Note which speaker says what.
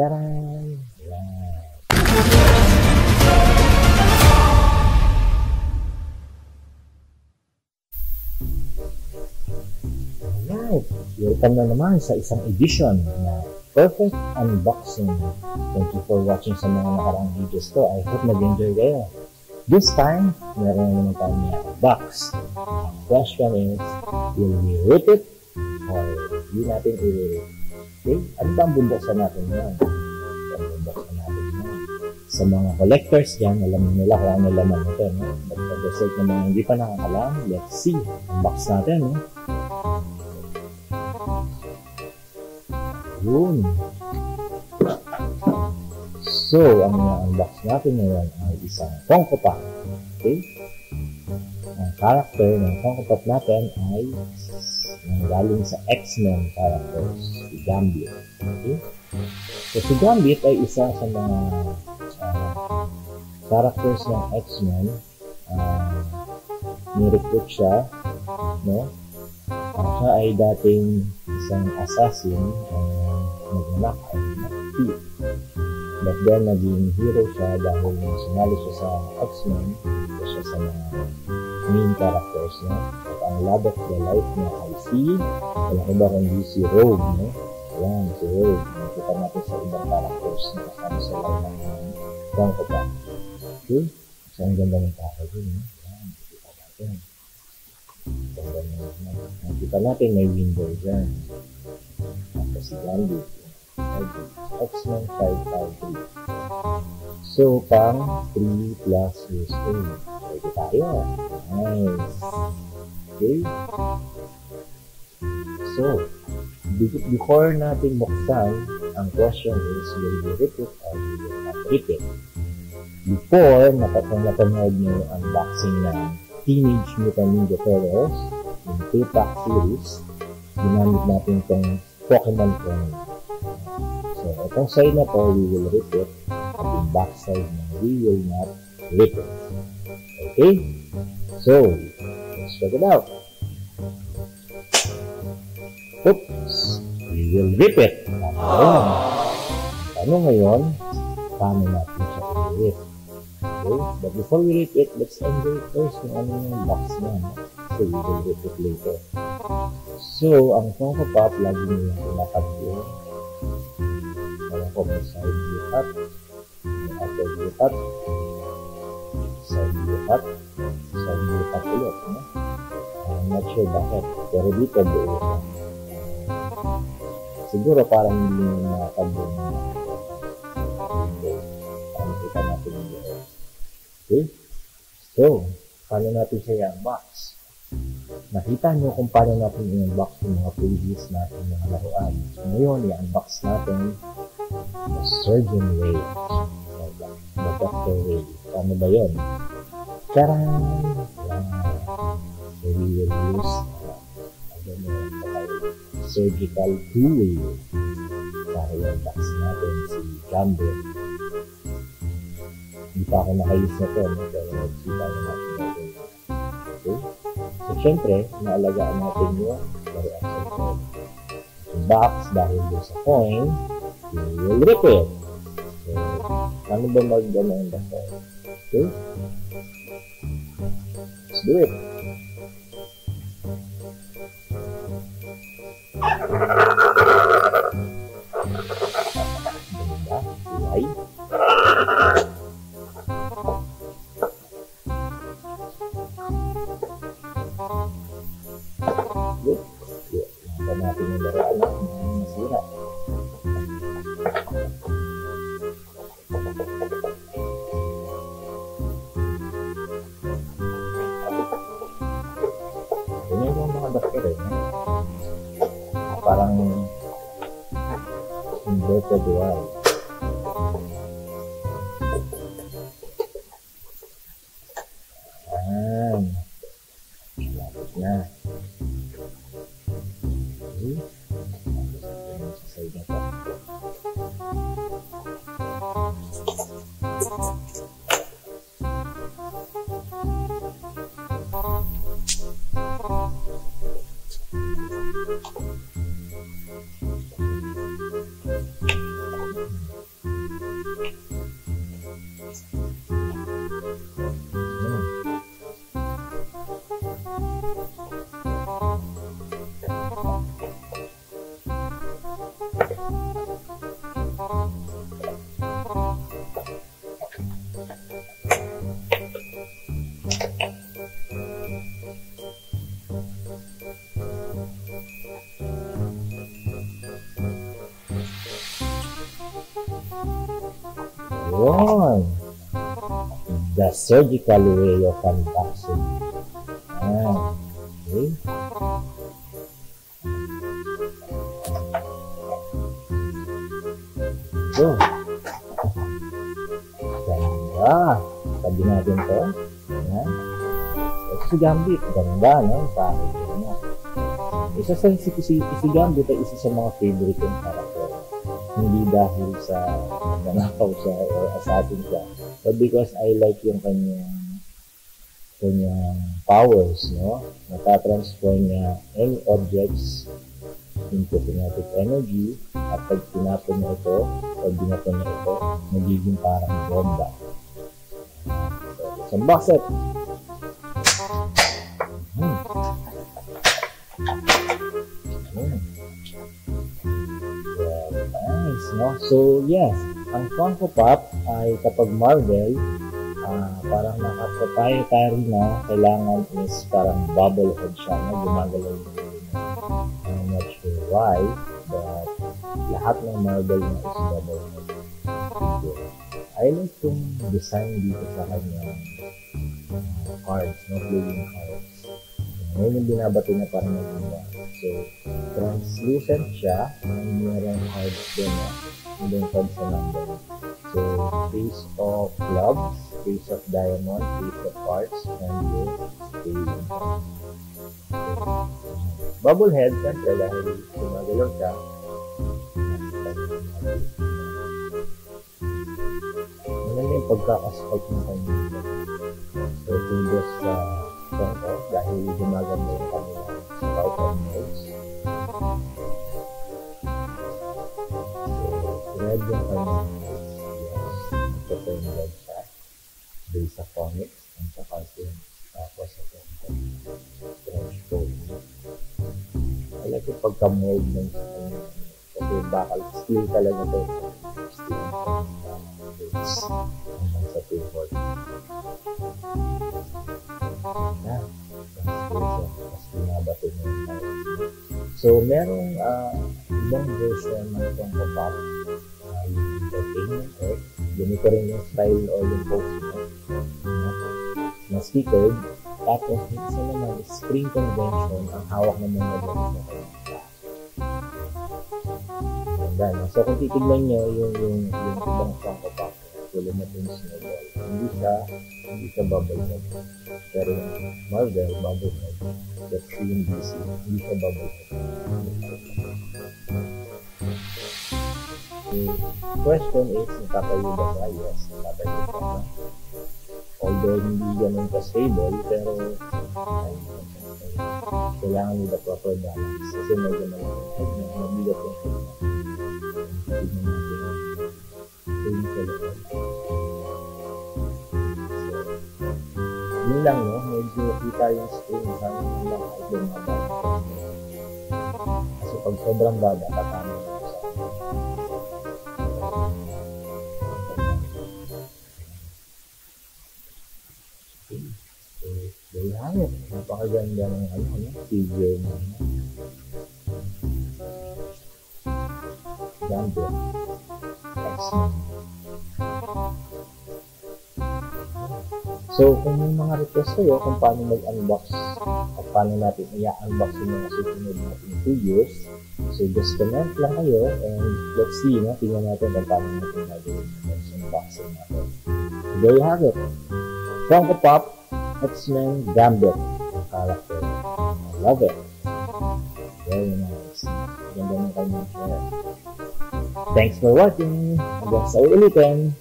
Speaker 1: Yan. Alright, welcome na naman sa isang edition na Perfect Unboxing. Thank you for watching sa mga nakarang videos ko. I hope nag-enjoy kayo. This time, meron na naman tayo niya box. Ang question is, will we rip it or hindi natin i-rip? Okay? Ano ba ang bundoksan natin ngayon? Ang bundoksan natin ngayon. Sa mga collectors dyan, alam nila kung ano laman nito. No? Sake ng mga hindi pa nakakalam, let's see. Unbox natin. No? Yun. So, ang na-unbox natin ngayon ay isang Funko Pop. Okay? Ang character ng Funko Pop natin ay galing sa X-Men characters, si Gambit. Okay? So, si Gambit ay isa sa mga uh, characters ng X-Men. Uh, nirecruit siya, no? Uh, siya ay dating isang assassin uh, nagnanap ay thief. But then, naging hero siya dahil sumali siya sa X-Men, siya sa mga main characters, no? Ang love of the life niya ay si, wala ko ba kundi si Rogue, no? Ayan, si Rogue. Nakita natin sa ibang characters na kasama sa line ng Funko Pop. Okay? So, ang ganda ng tao dun, no? Ayan, nakita natin. Ganda na, nakita natin may window dyan. Tapos si Gandhi. X-Men 553. So, pang 3 plus years old. Pwede tayo. Nice. Okay. So, before natin buksan, ang question is, will you rip it or will you not rip it? Before, napatong napanood nyo yung unboxing ng Teenage Mutant Ninja Turtles, yung two-pack series, ginamit natin itong Pokemon coin. So, itong side na to, we will rip it. At yung back side na, we will not rip it. Okay? So, check it out. Oops! We will rip it. Ayun. Ano ngayon, paano natin siya i-rip? Okay? But before we rip it, let's enjoy first kung ano yung box niya. So, we will rip it later. So, ang Funko Pop, lagi nyo yung pinakabyo. Kaya ko may side view up, may upper view up, side view up, side view up ulit. No? Not sure bakit. Pero dito, buo siya. Siguro parang hindi nyo nakakabyo ng window. Para makita natin yung buo. Okay? So, paano natin siya i-unbox? Nakita nyo kung paano natin i-unbox yung mga previous natin mga laruan. So, ngayon, i-unbox natin the surgeon. So, the doctor way. Paano ba yun? Charan! Yeah. So, we will use uh, I don't know, surgical tool para i-unbox natin si Gambit. Hindi pa ako nakayos na to, no? pero nakita na natin natin. Okay? So, syempre, naalagaan natin yung sa ito. Yung box, dahil doon sa coin, we will rip it. So, paano ba mag-ano ang? Okay? Let's do it. Thank you. 1 Februari. Nah, nah. The surgical way of unboxing. Yan. Okay. So, ganda. Sabi natin to. Yan. Ito si Gambit. Ganda, no? Packaging niya. Isa sa si, si, si Gambit ay isa sa mga favorite kong. Hindi dahil sa nanakaw siya or asatin siya. But because I like yung kanyang kanyang powers, no? Natatransform niya any objects into kinetic energy at pag tinapon niya ito, pag binapon niya ito, magiging parang bomba. So, unbox it! No? So, yes, ang Funko Pop ay kapag Marvel, uh, parang naka-proprietary na, kailangan is parang bubble head siya na gumagalaw yung I'm not sure why, but lahat ng Marvel na is bubble head. So, I like yung design dito sa kanyang uh, cards, no? playing cards. Ngayon yung binabato niya parang nag So, translucent siya, may merong cards din na, then cards sa number. So, face of clubs, face of diamond, face of hearts, and the spade. Bubble head, syempre, dahil gumagalaw siya. Maganda yung pagka-asphalt ng kanya. So, kudos sa Tonto dahil gumaganda yung kanilang spout and nose. Red yung kanyang yes, ito yung red siya. Based sa comics, and sa cartoon. Tapos sa Tonto. Trench coat. Like yung pagka-mold ng sa kanya. Kasi bakal, steel talaga ito. Steel boots hanggang sa table. Na, mas binabato cards. So, merong uh, ibang version ng Funko Pop uh, earth. Ganito rin yung style o yung niya. Uh, na stickered. Tapos, isa naman is Spring Convention. Ang hawak na ganito kayo. Ganda, no? So, kung titignan nyo yung, yung, yung ibang Funko Pop, tulad na yung Snowball, hindi siya, hindi siya bubble head. Pero Marvel, bubble head. That's DC, hindi siya bubble head. Question is, nakatayo ba siya? Yes, nakatayo siya. Although hindi ganun ka-stable, pero ay, kailangan nila proper balance. Kasi medyo malaki. Mabigat yung head niya. Tignan natin yung sa loob. So, yun lang, no? Medyo kita yung. Sana yun lang kahit bumaba. Kasi pag sobrang baba, tatama yung have it. Napakaganda ng ano, ano, figure ano. Gambit. X-Men. So, kung may mga request kayo kung paano mag-unbox at paano natin i-unbox yung mga susunod natin videos, so just comment lang kayo and let's see, no? tingnan natin kung paano natin gagawin yung unboxing natin. There you have it. Funko Pop X-Men Gambit character. I love it. Very nice. Ganda ng kanyang. Thanks for watching. Hanggang sa ulitin.